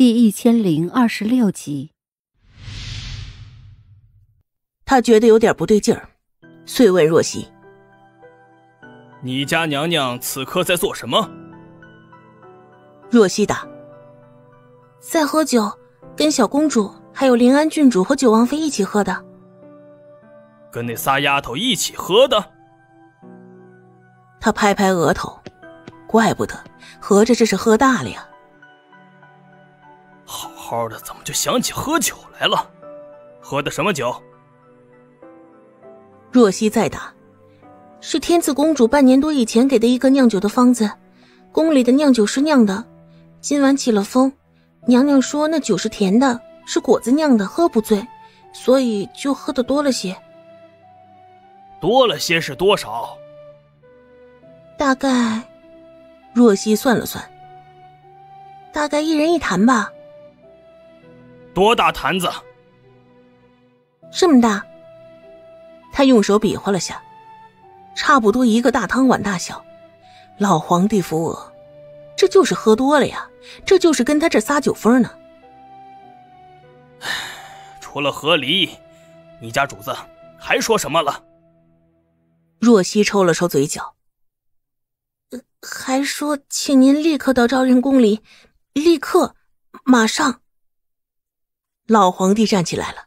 第一千零二十六集，他觉得有点不对劲儿，遂问若曦：“你家娘娘此刻在做什么？”若曦答：“在喝酒，跟小公主还有临安郡主和九王妃一起喝的。”跟那仨丫头一起喝的？他拍拍额头，怪不得，合着这是喝大了呀。好好的，怎么就想起喝酒来了？喝的什么酒？若曦再答：“是天赐公主半年多以前给的一个酿酒的方子，宫里的酿酒师酿的。今晚起了风，娘娘说那酒是甜的，是果子酿的，喝不醉，所以就喝的多了些。多了些是多少？大概……若曦算了算，大概一人一坛吧。”多大坛子？这么大。他用手比划了下，差不多一个大汤碗大小。老皇帝扶额，这就是喝多了呀，这就是跟他这撒酒疯呢。除了和离，你家主子还说什么了？若曦抽了抽嘴角，还说请您立刻到昭仁宫里，立刻，马上。老皇帝站起来了，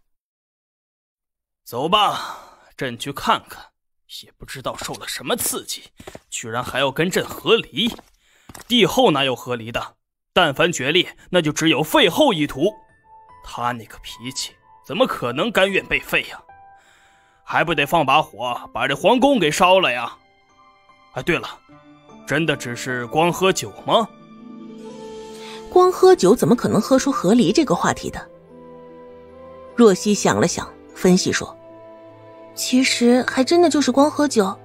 走吧，朕去看看。也不知道受了什么刺激，居然还要跟朕和离。帝后哪有和离的？但凡决裂，那就只有废后一途。他那个脾气，怎么可能甘愿被废呀？还不得放把火，把这皇宫给烧了呀？哎，对了，真的只是光喝酒吗？光喝酒怎么可能喝出和离这个话题的？若曦想了想，分析说：“其实还真的就是光喝酒，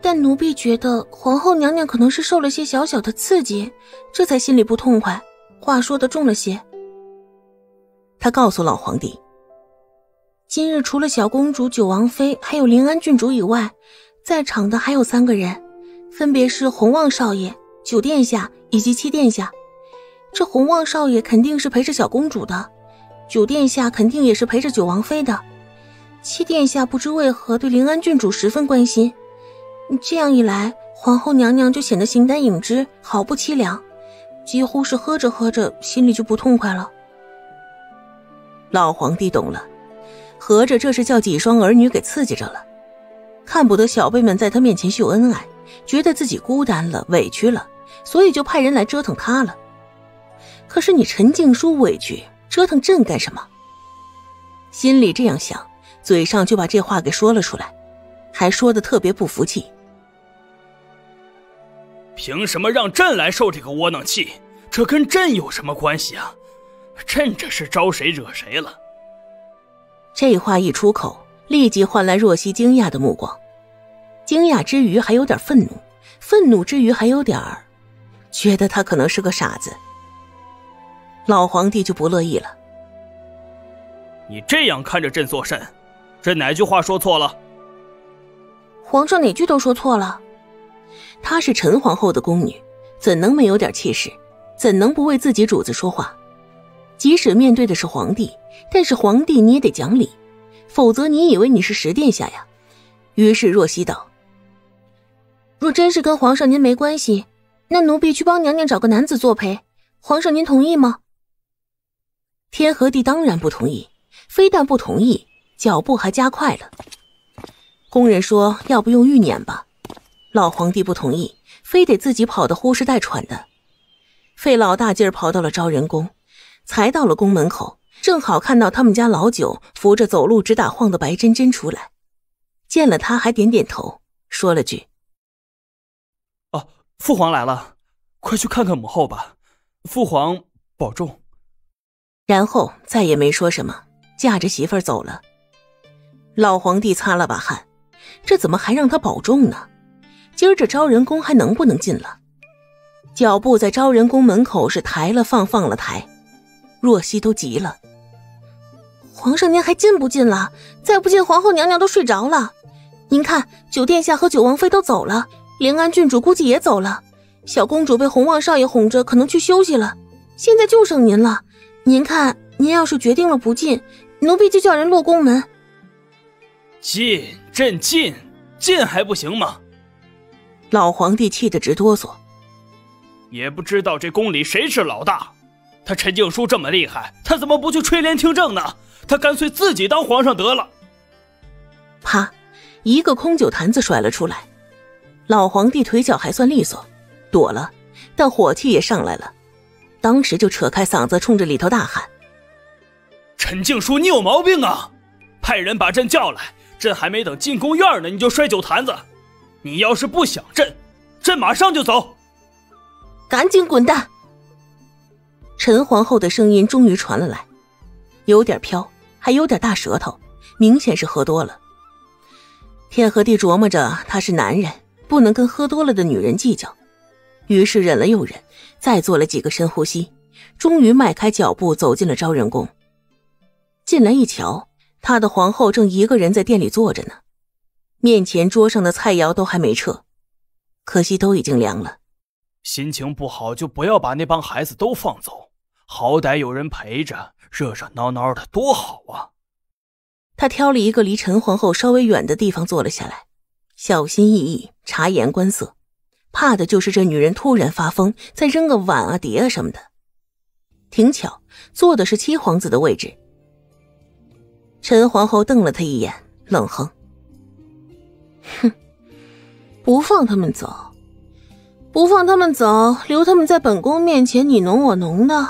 但奴婢觉得皇后娘娘可能是受了些小小的刺激，这才心里不痛快，话说的重了些。”他告诉老皇帝：“今日除了小公主、九王妃还有临安郡主以外，在场的还有三个人，分别是洪旺少爷、九殿下以及七殿下。这洪旺少爷肯定是陪着小公主的。”九殿下肯定也是陪着九王妃的，七殿下不知为何对临安郡主十分关心，这样一来，皇后娘娘就显得形单影只，好不凄凉，几乎是喝着喝着心里就不痛快了。老皇帝懂了，合着这是叫几双儿女给刺激着了，看不得小辈们在他面前秀恩爱，觉得自己孤单了、委屈了，所以就派人来折腾他了。可是你陈静书委屈。折腾朕干什么？心里这样想，嘴上就把这话给说了出来，还说的特别不服气。凭什么让朕来受这个窝囊气？这跟朕有什么关系啊？朕这是招谁惹谁了？这话一出口，立即换来若曦惊讶的目光，惊讶之余还有点愤怒，愤怒之余还有点儿，觉得他可能是个傻子。老皇帝就不乐意了。你这样看着朕做甚？朕哪句话说错了？皇上哪句都说错了。她是陈皇后的宫女，怎能没有点气势？怎能不为自己主子说话？即使面对的是皇帝，但是皇帝你也得讲理，否则你以为你是十殿下呀？于是若曦道：“若真是跟皇上您没关系，那奴婢去帮娘娘找个男子作陪，皇上您同意吗？”天和地当然不同意，非但不同意，脚步还加快了。工人说：“要不用玉撵吧？”老皇帝不同意，非得自己跑得呼哧带喘的，费老大劲儿跑到了昭仁宫，才到了宫门口，正好看到他们家老九扶着走路直打晃的白珍珍出来，见了他还点点头，说了句：“哦，父皇来了，快去看看母后吧，父皇保重。”然后再也没说什么，架着媳妇儿走了。老皇帝擦了把汗，这怎么还让他保重呢？今儿这昭仁宫还能不能进了？脚步在昭仁宫门口是抬了放，放了抬。若曦都急了：“皇上您还进不进了？再不进，皇后娘娘都睡着了。您看，九殿下和九王妃都走了，临安郡主估计也走了，小公主被洪旺少爷哄着，可能去休息了。现在就剩您了。您看，您要是决定了不进，奴婢就叫人落宫门。进，朕进，进还不行吗？老皇帝气得直哆嗦。也不知道这宫里谁是老大。他陈静书这么厉害，他怎么不去垂帘听政呢？他干脆自己当皇上得了。啪，一个空酒坛子甩了出来。老皇帝腿脚还算利索，躲了，但火气也上来了，当时就扯开嗓子冲着里头大喊：“陈静书，你有毛病啊！派人把朕叫来，朕还没等进宫院呢，你就摔酒坛子。你要是不想朕，朕马上就走。赶紧滚蛋！”陈皇后的声音终于传了来，有点飘，还有点大舌头，明显是喝多了。天和地琢磨着他是男人，不能跟喝多了的女人计较，于是忍了又忍，再做了几个深呼吸，终于迈开脚步走进了昭仁宫。进来一瞧，他的皇后正一个人在店里坐着呢，面前桌上的菜肴都还没撤，可惜都已经凉了。心情不好就不要把那帮孩子都放走，好歹有人陪着，热热闹闹的多好啊！他挑了一个离陈皇后稍微远的地方坐了下来，小心翼翼察言观色，怕的就是这女人突然发疯，再扔个碗啊碟啊什么的。挺巧，坐的是七皇子的位置。陈皇后瞪了他一眼，冷哼：“哼，不放他们走。”不放他们走，留他们在本宫面前你侬我侬的，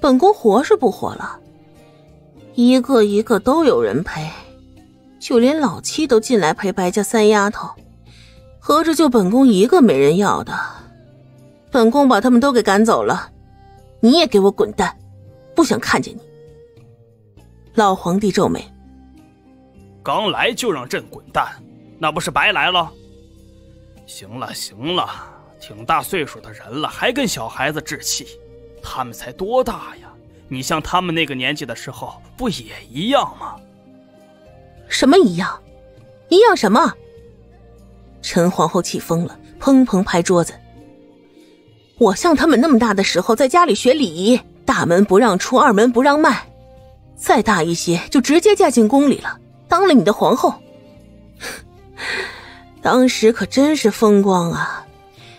本宫活是不活了？一个一个都有人陪，就连老七都进来陪白家三丫头，合着就本宫一个没人要的。本宫把他们都给赶走了，你也给我滚蛋！不想看见你。老皇帝皱眉，刚来就让朕滚蛋，那不是白来了？行了行了。挺大岁数的人了，还跟小孩子置气，他们才多大呀？你像他们那个年纪的时候，不也一样吗？什么一样？一样什么？陈皇后气疯了，砰砰拍桌子。我像他们那么大的时候，在家里学礼仪，大门不让出，二门不让迈，再大一些就直接嫁进宫里了，当了你的皇后。当时可真是风光啊！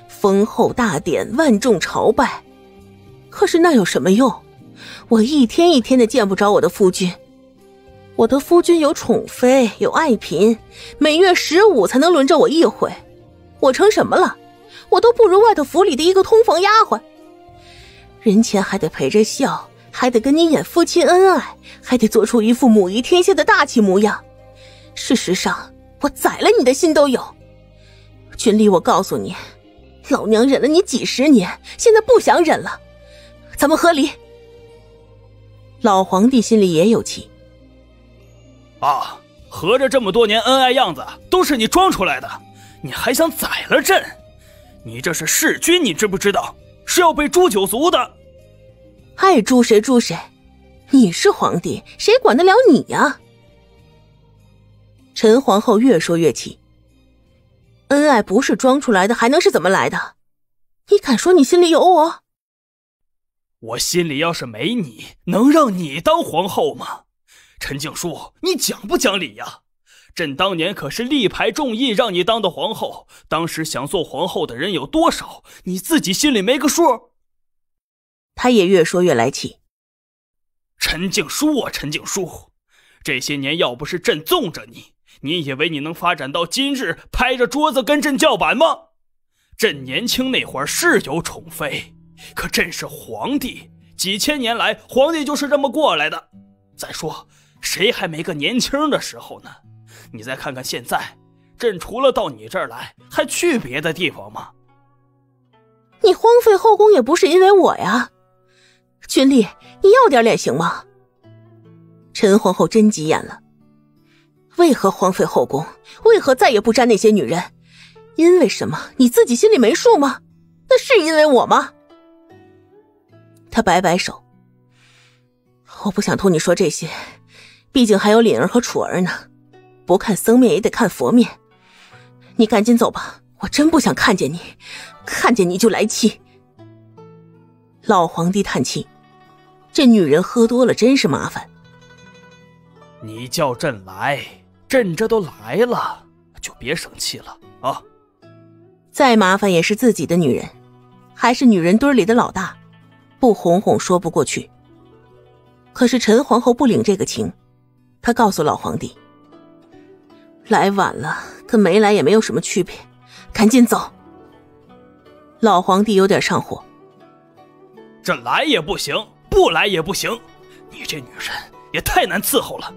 封后大典，万众朝拜，可是那有什么用？我一天一天的见不着我的夫君。我的夫君有宠妃，有爱嫔，每月十五才能轮着我一回。我成什么了？我都不如外头府里的一个通房丫鬟。人前还得陪着笑，还得跟你演夫妻恩爱，还得做出一副母仪天下的大气模样。事实上，我宰了你的心都有。君丽，我告诉你。老娘忍了你几十年，现在不想忍了，咱们和离。老皇帝心里也有气。啊，合着这么多年恩爱样子都是你装出来的，你还想宰了朕？你这是弑君，你知不知道？是要被诛九族的。爱诛谁诛谁，你是皇帝，谁管得了你呀？陈皇后越说越气。恩爱不是装出来的，还能是怎么来的？你敢说你心里有我？我心里要是没你，能让你当皇后吗？陈静书，你讲不讲理呀？朕当年可是力排众议让你当的皇后，当时想做皇后的人有多少？你自己心里没个数？他也越说越来气。陈静书啊，陈静书，这些年要不是朕纵着你。你以为你能发展到今日，拍着桌子跟朕叫板吗？朕年轻那会儿是有宠妃，可朕是皇帝，几千年来皇帝就是这么过来的。再说，谁还没个年轻的时候呢？你再看看现在，朕除了到你这儿来，还去别的地方吗？你荒废后宫也不是因为我呀，君丽，你要点脸行吗？陈皇后真急眼了。为何荒废后宫？为何再也不沾那些女人？因为什么？你自己心里没数吗？那是因为我吗？他摆摆手，我不想同你说这些，毕竟还有凛儿和楚儿呢。不看僧面也得看佛面。你赶紧走吧，我真不想看见你，看见你就来气。老皇帝叹气：“这女人喝多了真是麻烦。”你叫朕来，朕这都来了，就别生气了啊！再麻烦也是自己的女人，还是女人堆里的老大，不哄哄说不过去。可是陈皇后不领这个情，她告诉老皇帝：“来晚了，跟没来也没有什么区别，赶紧走。”老皇帝有点上火：“这来也不行，不来也不行，你这女人也太难伺候了。”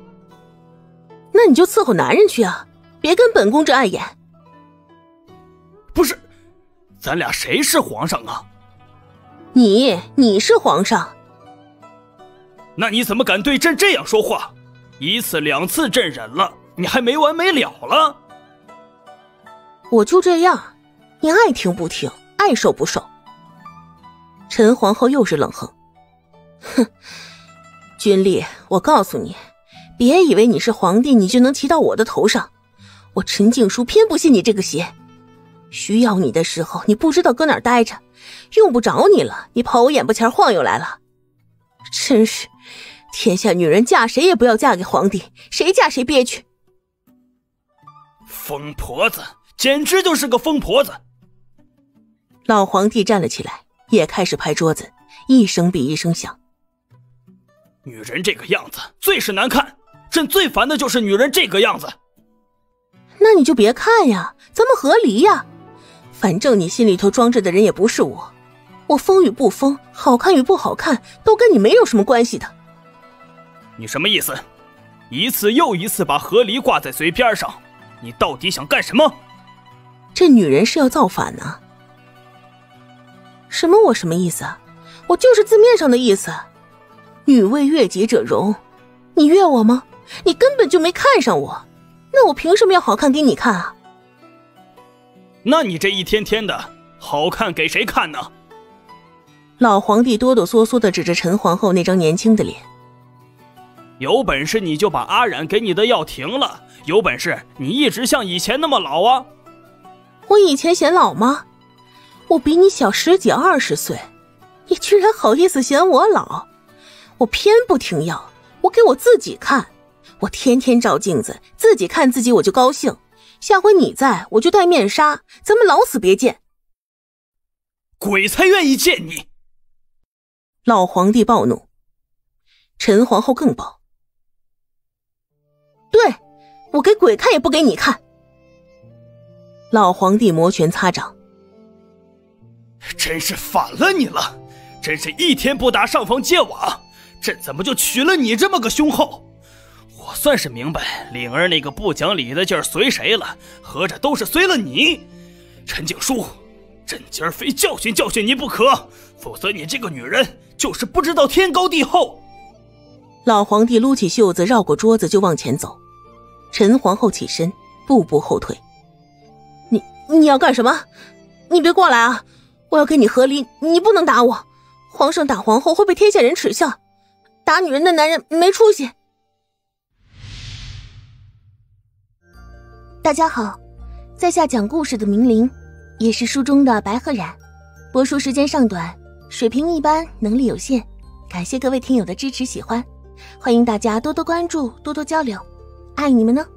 那你就伺候男人去啊，别跟本宫这碍眼。不是，咱俩谁是皇上啊？你，你是皇上。那你怎么敢对朕这样说话？一次两次朕忍了，你还没完没了了？我就这样，你爱听不听，爱受不受。陈皇后又是冷哼，哼，君丽，我告诉你。别以为你是皇帝，你就能骑到我的头上。我陈静书偏不信你这个邪。需要你的时候，你不知道搁哪儿待着；用不着你了，你跑我眼巴前晃悠来了。真是，天下女人嫁谁也不要嫁给皇帝，谁嫁谁憋屈。疯婆子，简直就是个疯婆子！老皇帝站了起来，也开始拍桌子，一声比一声响。女人这个样子最是难看。朕最烦的就是女人这个样子。那你就别看呀，咱们和离呀。反正你心里头装着的人也不是我，我疯与不疯，好看与不好看，都跟你没有什么关系的。你什么意思？一次又一次把和离挂在嘴边上，你到底想干什么？这女人是要造反呢？什么？我什么意思？我就是字面上的意思。女为悦己者容，你悦我吗？你根本就没看上我，那我凭什么要好看给你看啊？那你这一天天的好看给谁看呢？老皇帝哆哆嗦嗦的指着陈皇后那张年轻的脸。有本事你就把阿染给你的药停了，有本事你一直像以前那么老啊！我以前显老吗？我比你小十几二十岁，你居然好意思嫌我老？我偏不停药，我给我自己看。我天天照镜子，自己看自己我就高兴。下回你在，我就戴面纱，咱们老死别见。鬼才愿意见你！老皇帝暴怒，陈皇后更暴。对，我给鬼看也不给你看。老皇帝摩拳擦掌，真是反了你了！真是一天不打上房揭瓦，朕怎么就娶了你这么个凶后？我算是明白，灵儿那个不讲理的劲儿随谁了？合着都是随了你，陈景书，朕今儿非教训教训你不可，否则你这个女人就是不知道天高地厚。老皇帝撸起袖子，绕过桌子就往前走。陈皇后起身，步步后退。你你要干什么？你别过来啊！我要跟你和离，你不能打我。皇上打皇后会被天下人耻笑，打女人的男人没出息。大家好，在下讲故事的明灵，也是书中的白鹤染。播出时间尚短，水平一般，能力有限，感谢各位听友的支持喜欢，欢迎大家多多关注，多多交流，爱你们呢。